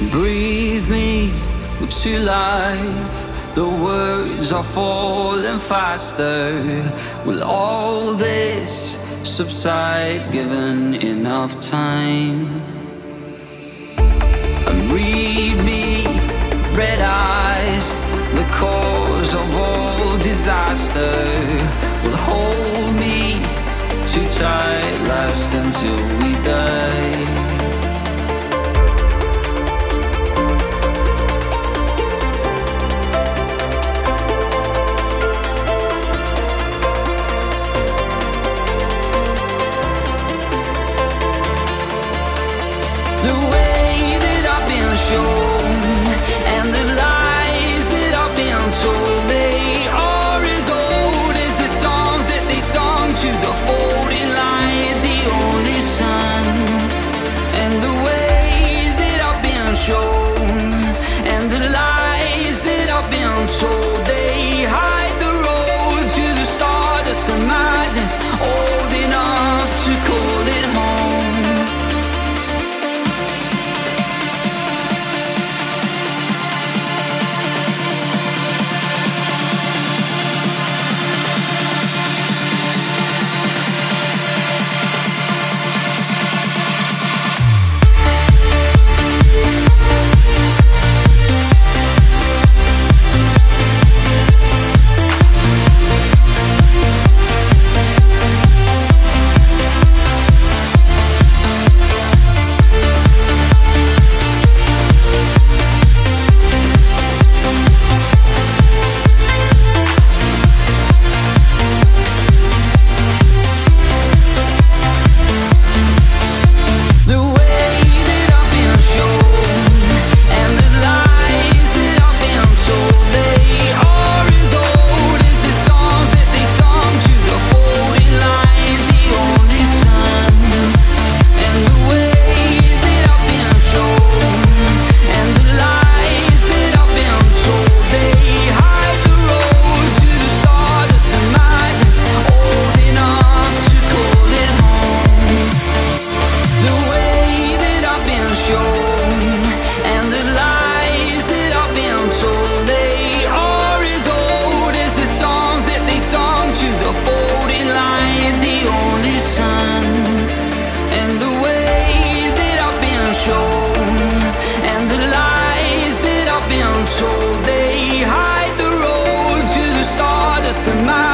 Breathe me to life. The words are falling faster. Will all this subside given enough time? And read me, red eyes, the cause of all disaster. To madness. Oh.